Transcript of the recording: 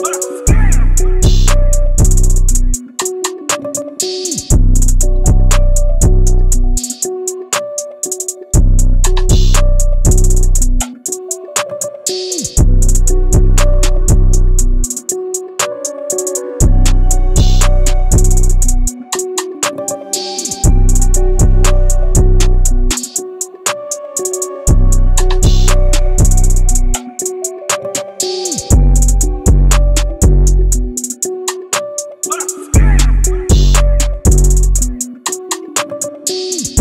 Butterfly. Ooh.